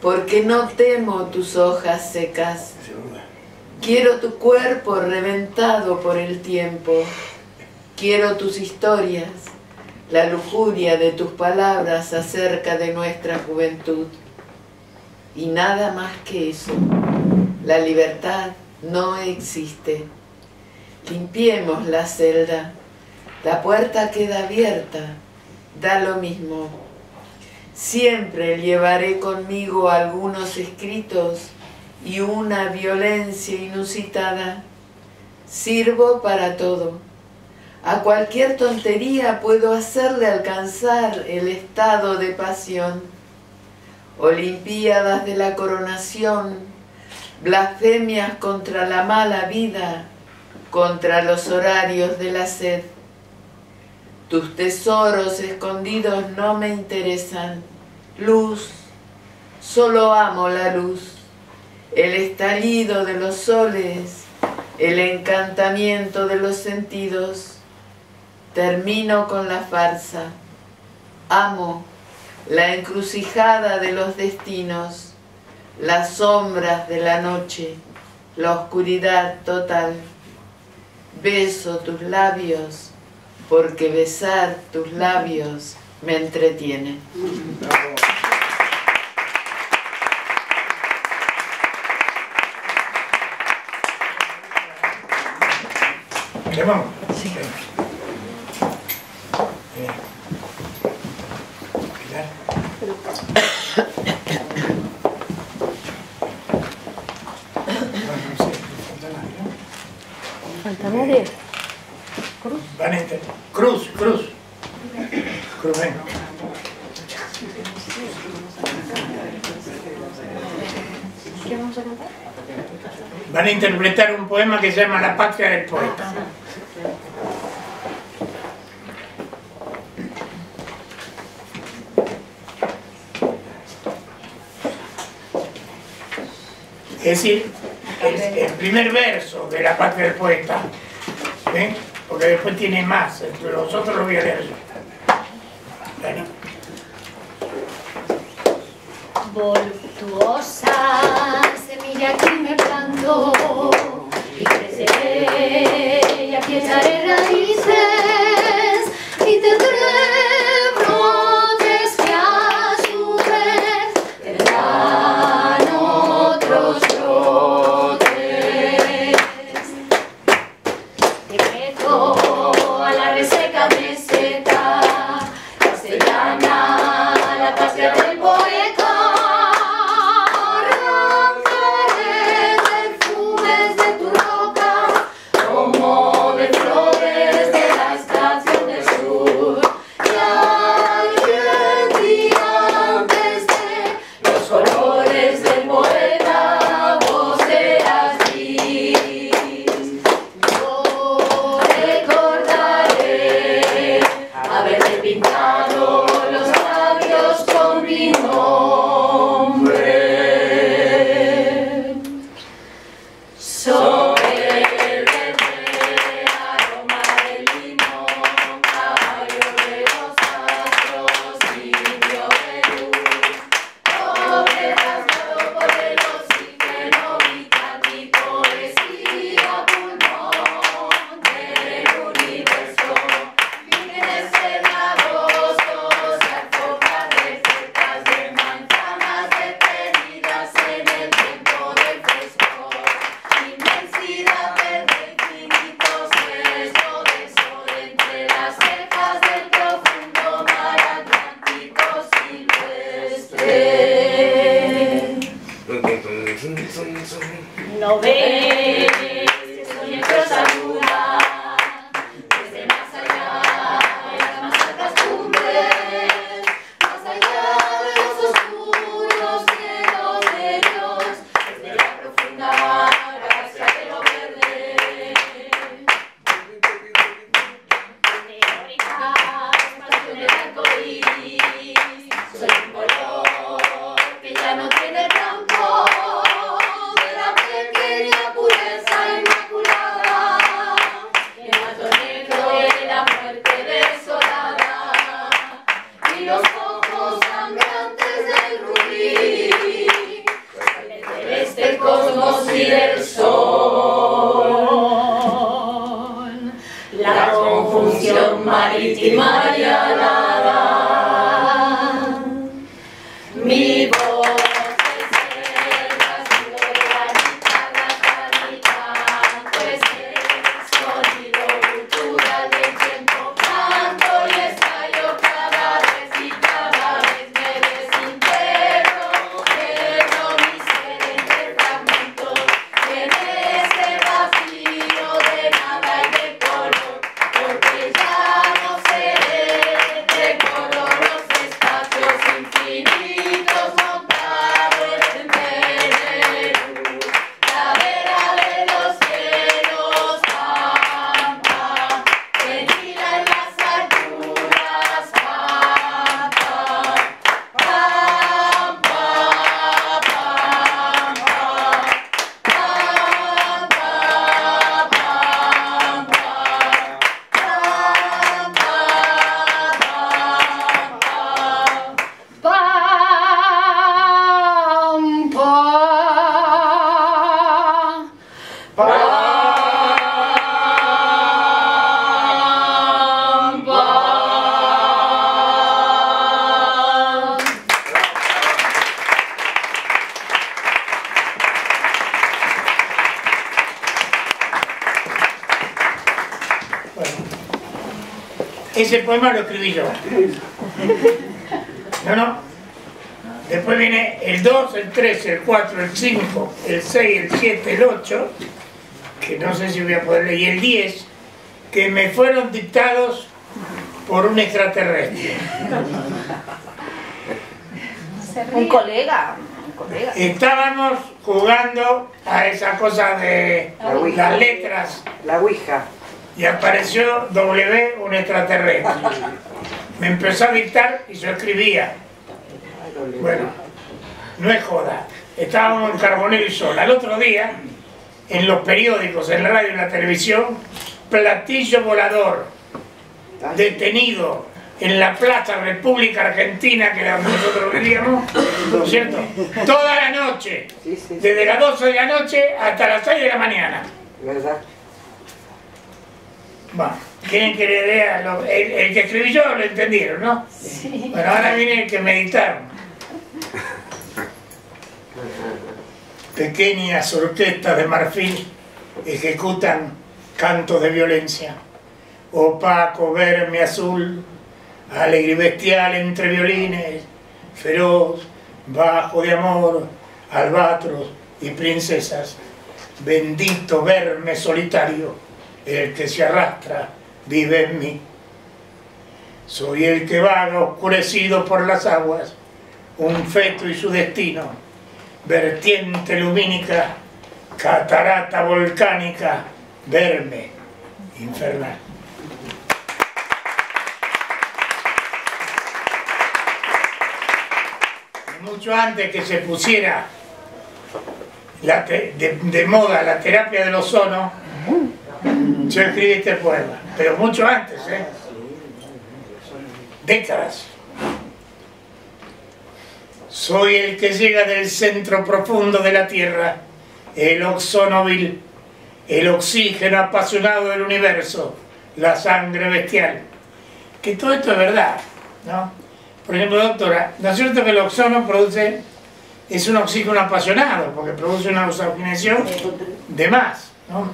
porque no temo tus hojas secas. Quiero tu cuerpo reventado por el tiempo. Quiero tus historias, la lujuria de tus palabras acerca de nuestra juventud. Y nada más que eso. La libertad no existe. Limpiemos la celda. La puerta queda abierta. Da lo mismo. Siempre llevaré conmigo algunos escritos y una violencia inusitada. Sirvo para todo. A cualquier tontería puedo hacerle alcanzar el estado de pasión. Olimpiadas de la coronación, blasfemias contra la mala vida, contra los horarios de la sed. Tus tesoros escondidos no me interesan. Luz, solo amo la luz, el estallido de los soles, el encantamiento de los sentidos. Termino con la farsa. Amo la encrucijada de los destinos las sombras de la noche, la oscuridad total. Beso tus labios, porque besar tus labios me entretiene. Este, Cruz. Cruz, Cruz. ¿Qué vamos a cantar? Van a interpretar un poema que se llama La patria del poeta. Es decir, el primer verso de La patria del poeta ¿eh? porque después tiene más, eh, entre los otros lo voy a leer. Voluptuosa semilla que me plantó y creceré y aquí aquietaré raíces. Ese poema lo escribí yo. No, no. Después viene el 2, el 3, el 4, el 5, el 6, el 7, el 8, que no sé si voy a poder leer, y el 10, que me fueron dictados por un extraterrestre. Un colega, un colega. Estábamos jugando a esa cosa de las letras La Ouija. Y apareció W, un extraterrestre. Me empezó a dictar y yo escribía. Bueno, no es joda. Estábamos en Carbonero y Sol. Al otro día, en los periódicos, en la radio y en la televisión, platillo volador, detenido en la Plaza República Argentina, que era donde nosotros vivíamos, ¿no es cierto? Toda la noche, desde las 12 de la noche hasta las 6 de la mañana. Bueno, quieren que le lea, lo- el, el que escribí yo lo entendieron, ¿no? Bueno, ahora viene el que meditaron. Pequeñas orquestas de marfil ejecutan cantos de violencia. Opaco, verme azul, alegre y bestial entre violines, feroz, bajo de amor, albatros y princesas. Bendito verme solitario, el que se arrastra vive en mí. Soy el que vaga oscurecido por las aguas, un feto y su destino, vertiente lumínica, catarata volcánica, verme infernal. Mucho antes que se pusiera la de moda la terapia del ozono, yo escribí este poema, pero mucho antes, ¿eh? Décadas. Soy el que llega del centro profundo de la Tierra, el oxonóvil, el oxígeno apasionado del universo, la sangre bestial. Que todo esto es verdad, ¿no? Por ejemplo, doctora, ¿no es cierto que el oxono produce, es un oxígeno apasionado, porque produce una oxigenación de más, ¿no?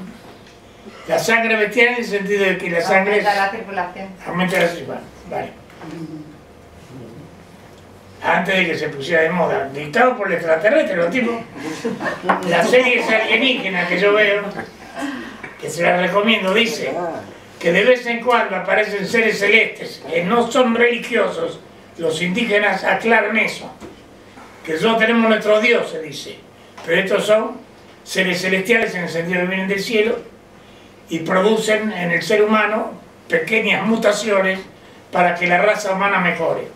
La sangre bestial en el sentido de que la sangre es- Aumenta la circulación. Aumenta la circulación. Vale. Antes de que se pusiera de moda, dictado por el extraterrestre, los tipos. La serie alienígena que yo veo, que se la recomiendo, dice que de vez en cuando aparecen seres celestes que no son religiosos. Los indígenas aclaran eso. Que nosotros tenemos nuestro Dios, se dice. Pero estos son seres celestiales en el sentido que vienen del cielo y producen en el ser humano pequeñas mutaciones para que la raza humana mejore.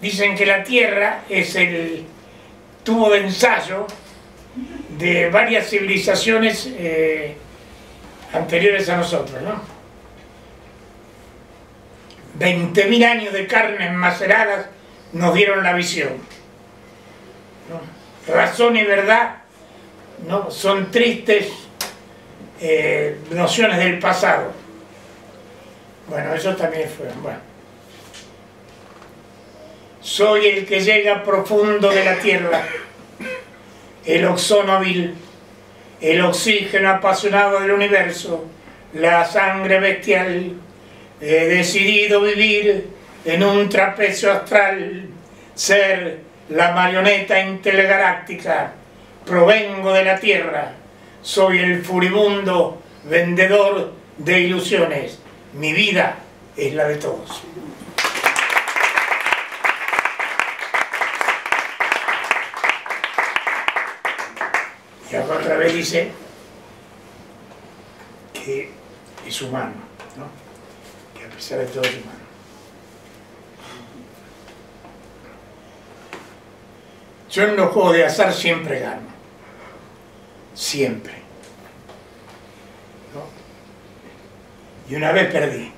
Dicen que la Tierra es el tubo de ensayo de varias civilizaciones eh, anteriores a nosotros, ¿no? 20.000 años de carnes maceradas nos dieron la visión. Razón y verdad ¿no? son tristes eh, nociones del pasado. Bueno, eso también fue. Bueno. Soy el que llega profundo de la tierra, el oxónovil, el oxígeno apasionado del universo, la sangre bestial. He decidido vivir en un trapecio astral, ser la marioneta intergaláctica. Provengo de la tierra, soy el furibundo vendedor de ilusiones. Mi vida es la de todos. Y acá otra vez dice que es humano, ¿no? que a pesar de todo es humano. Yo en los juegos de azar siempre gano. Siempre. ¿no? Y una vez perdí.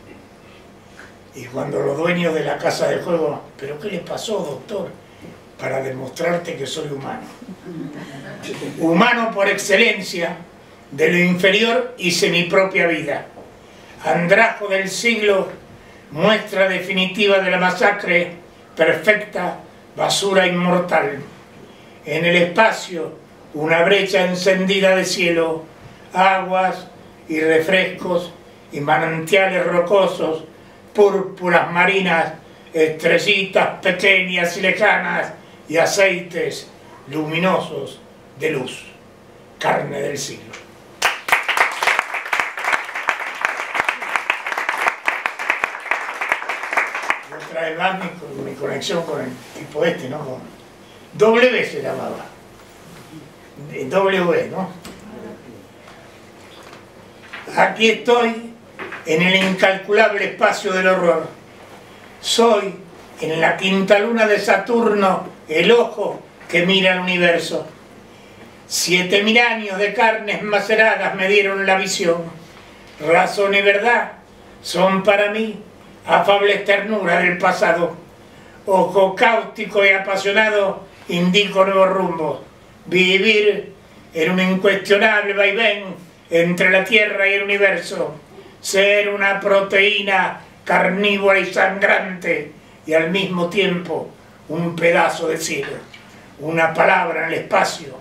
Y cuando los dueños de la casa de juego, ¿pero qué le pasó, doctor? Para demostrarte que soy humano. Humano por excelencia, de lo inferior hice mi propia vida. Andrajo del siglo, muestra definitiva de la masacre, perfecta, basura inmortal. En el espacio, una brecha encendida de cielo, aguas y refrescos y manantiales rocosos, púrpuras marinas, estrellitas pequeñas y lejanas y aceites luminosos de luz, carne del siglo. Vez más mi, conexión con el tipo este, ¿no? W se llamaba. W, ¿no? Aquí estoy en el incalculable espacio del horror. Soy en la quinta luna de Saturno el ojo que mira el universo. Siete mil años de carnes maceradas me dieron la visión. Razón y verdad son para mí afables ternuras del pasado. Ojo cáustico y apasionado indico nuevos rumbos. Vivir en un incuestionable vaivén entre la Tierra y el universo. Ser una proteína carnívora y sangrante y al mismo tiempo un pedazo de cielo. Una palabra en el espacio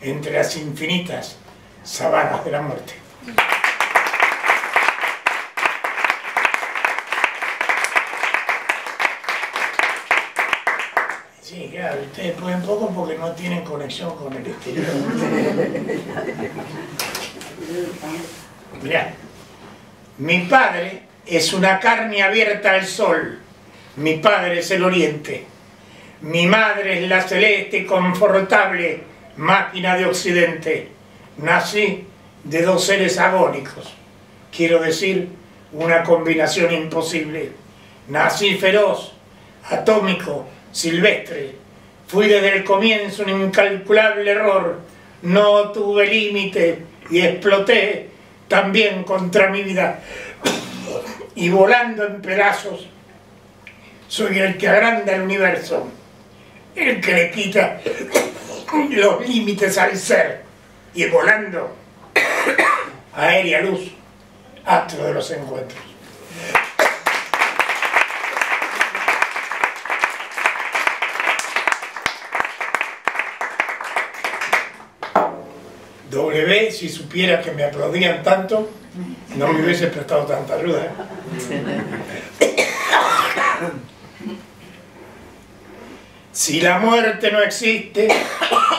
entre las infinitas sabanas de la muerte. Sí, claro, ustedes pueden poco porque no tienen conexión con el exterior. Mirá, mi padre es una carne abierta al sol, mi padre es el oriente, mi madre es la celeste y confortable máquina de occidente. Nací de dos seres agónicos, quiero decir, una combinación imposible. Nací feroz, atómico, silvestre. Fui desde el comienzo un incalculable error. No tuve límite y exploté también contra mi vida. Y volando en pedazos, soy el que agranda el universo, el que le quita los límites al ser. Y volando, aérea luz, astro de los encuentros. W, si supiera que me aplaudían tanto, no me hubiese prestado tanta ayuda. ¿eh? Si la muerte no existe,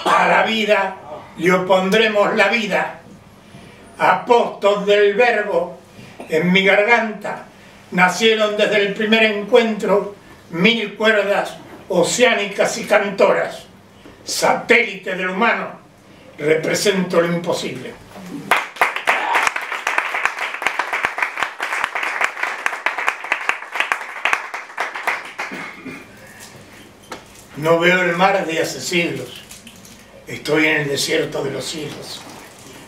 a la vida le opondremos la vida. Apóstol del verbo, en mi garganta nacieron desde el primer encuentro mil cuerdas oceánicas y cantoras. Satélite del humano, represento lo imposible. No veo el mar de hace siglos. Estoy en el desierto de los siglos.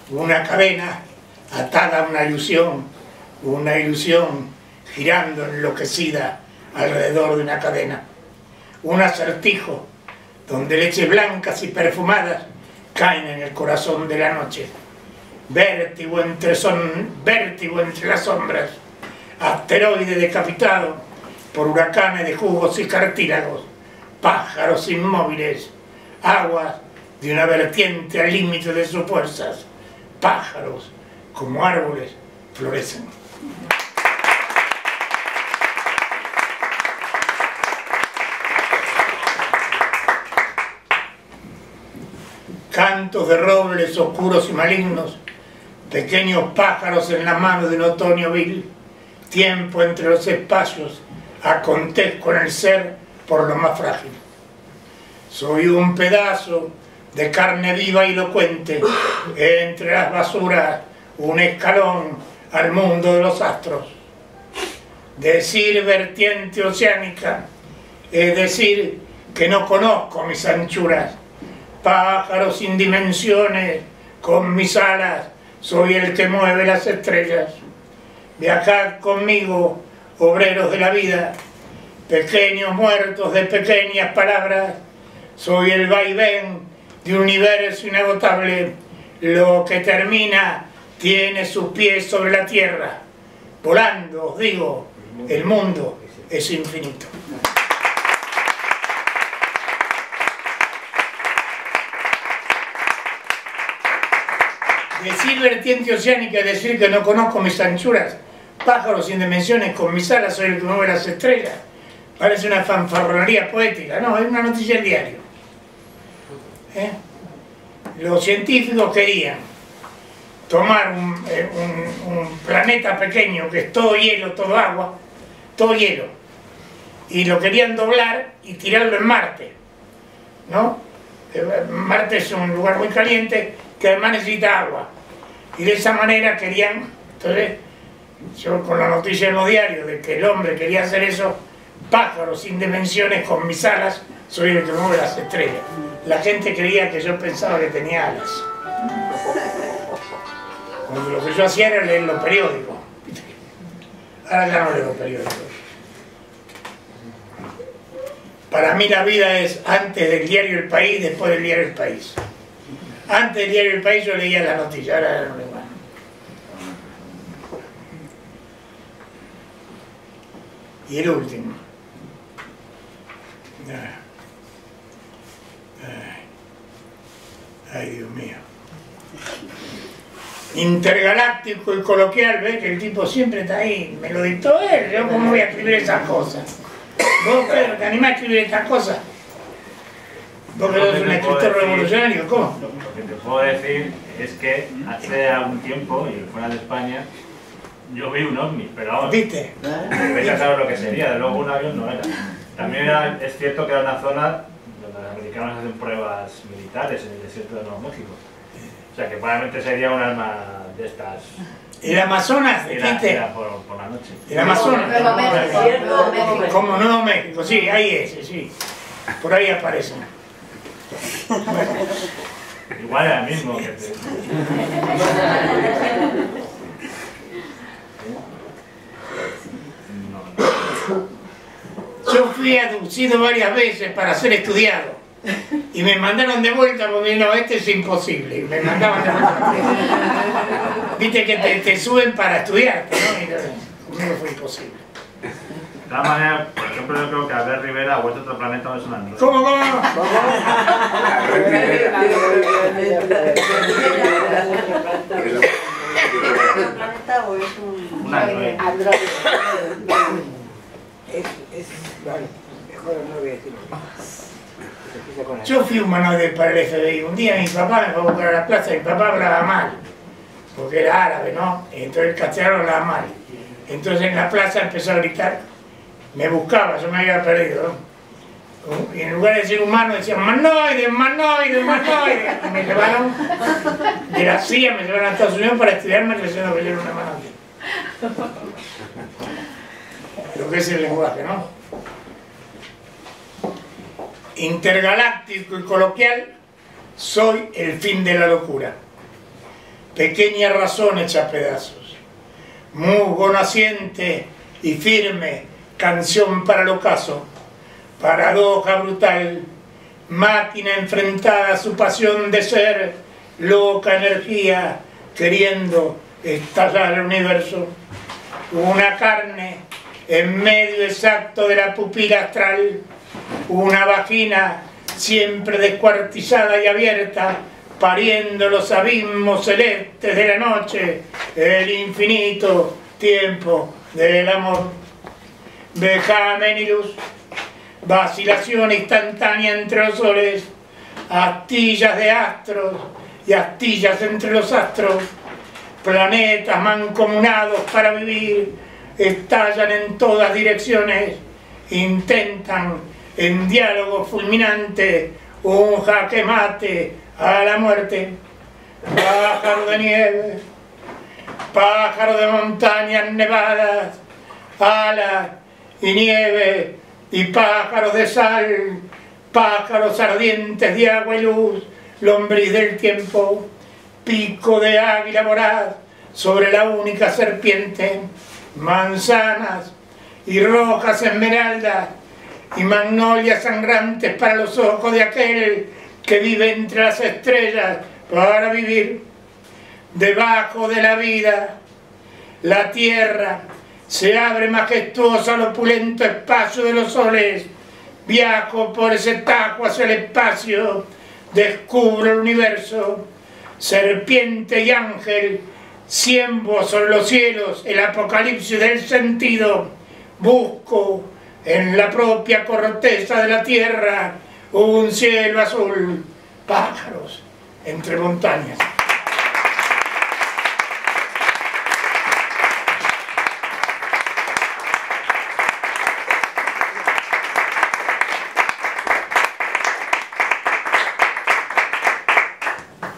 Una cadena atada a una ilusión, una ilusión girando enloquecida alrededor de una cadena. Un acertijo donde leches blancas y perfumadas caen en el corazón de la noche. Vértigo entre, son, vértigo entre las sombras, asteroide decapitado por huracanes de jugos y cartílagos, pájaros inmóviles, aguas de una vertiente al límite de sus fuerzas, pájaros como árboles florecen. Cantos de robles oscuros y malignos, pequeños pájaros en la mano de un otoño vil, tiempo entre los espacios, acontezco en el ser por lo más frágil. Soy un pedazo de carne viva y elocuente, entre las basuras, un escalón al mundo de los astros. Decir vertiente oceánica es decir que no conozco mis anchuras, pájaro sin dimensiones, con mis alas, soy el que mueve las estrellas. Viajad conmigo, obreros de la vida, pequeños muertos de pequeñas palabras, soy el vaivén de un universo inagotable, lo que termina tiene sus pies sobre la tierra, volando, os digo, el mundo es infinito. Decir vertiente oceánica es decir que no conozco mis anchuras, pájaros sin dimensiones, con mis alas soy el que mueve las estrellas. Parece una fanfarronería poética, no, es una noticia del diario. ¿Eh? Los científicos querían tomar un, eh, un- un planeta pequeño que es todo hielo, todo agua, todo hielo, y lo querían doblar y tirarlo en Marte, ¿no? Eh, Marte es un lugar muy caliente que además necesita agua. Y de esa manera querían, entonces, yo con la noticia en los diarios de que el hombre quería hacer eso, pájaros sin dimensiones con mis alas, soy el que mueve las estrellas. La gente creía que yo pensaba que tenía alas. Cuando lo que yo hacía era leer los periódicos. Ahora ya no leo los periódicos. Para mí la vida es antes del diario El País, después del diario El País. Antes del diario El País yo leía la noticia, ahora no leo más. Y el último. Ay, Ay, Dios mío. Intergaláctico y coloquial, ¿ves? Que el tipo siempre está ahí. Me lo dictó él, yo cómo voy a escribir esas cosas. ¿Vos, Pedro, te animás a escribir estas cosas? ¿Vos que sos un escritor revolucionario? ¿Cómo? Lo que te puedo decir es que hace algún tiempo, y fuera de España, yo vi un ovni, pero vamos, ¿Viste? vete a saber lo que sería, de luego un avión no era. También era- es cierto que era una zona donde los americanos hacen pruebas militares en el desierto de Nuevo México. O sea que probablemente sería un arma de estas. ¿El Amazonas? Era, era por, por la noche. ¿El Amazonas? Nuevo México. Como Nuevo México, sí, ahí es, sí. Por ahí aparecen. Igual era mismo que te- Yo fui aducido varias veces para ser estudiado. Y me mandaron de vuelta porque no, este es imposible. Me mandaban de vuelta. Viste que te, suben para estudiarte, ¿no? Y entonces, conmigo fue imposible. De todas maneras, por ejemplo, yo creo que Albert Rivera ha vuelto a otro planeta no es un androide. ¿Cómo, cómo? planeta o es un Un androide. Es, es, vale, mejor no voy a decirlo. Yo fui humanoide para el FBI. Un día mi papá me fue a buscar a la plaza y mi papá hablaba mal, porque era árabe, ¿no? Entonces el castellano hablaba mal. Entonces en la plaza empezó a gritar, me buscaba, yo me había perdido. Y en lugar de decir humano decían humanoide, humanoide, humanoide. Y me llevaron de la CIA, me llevaron a Estados Unidos para estudiarme creyendo que yo era un humanoide. Lo que es el lenguaje, ¿no? intergaláctico y coloquial, soy el fin de la locura. Pequeña razón hecha pedazos. Musgo naciente y firme, canción para el ocaso. Paradoja brutal, máquina enfrentada a su pasión de ser, loca energía, queriendo estallar el universo. Una carne en medio exacto de la pupila astral, una vagina siempre descuartizada y abierta, pariendo los abismos celestes de la noche, el infinito tiempo del amor. Luz, vacilación instantánea entre los soles, astillas de astros y astillas entre los astros, planetas mancomunados para vivir, estallan en todas direcciones, intentan en diálogo fulminante un jaque mate a la muerte. Pájaro de nieve, pájaro de montañas nevadas, alas y nieve y pájaros de sal, pájaros ardientes de agua y luz, lombriz del tiempo, pico de águila voraz sobre la única serpiente, manzanas y rojas esmeraldas y magnolias sangrantes para los ojos de aquel que vive entre las estrellas para vivir debajo de la vida. La tierra se abre majestuosa al opulento espacio de los soles. Viajo por ese tajo hacia el espacio, descubro el universo. serpiente y ángel, siembro sobre los cielos, el apocalipsis del sentido, busco en la propia corteza de la tierra un cielo azul, pájaros entre montañas.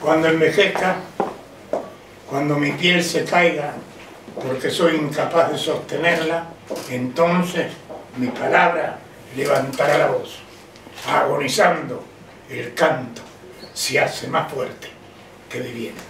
Cuando envejezca, cuando mi piel se caiga, porque soy incapaz de sostenerla, entonces mi palabra levantará la voz. Agonizando, el canto se hace más fuerte que viviendo.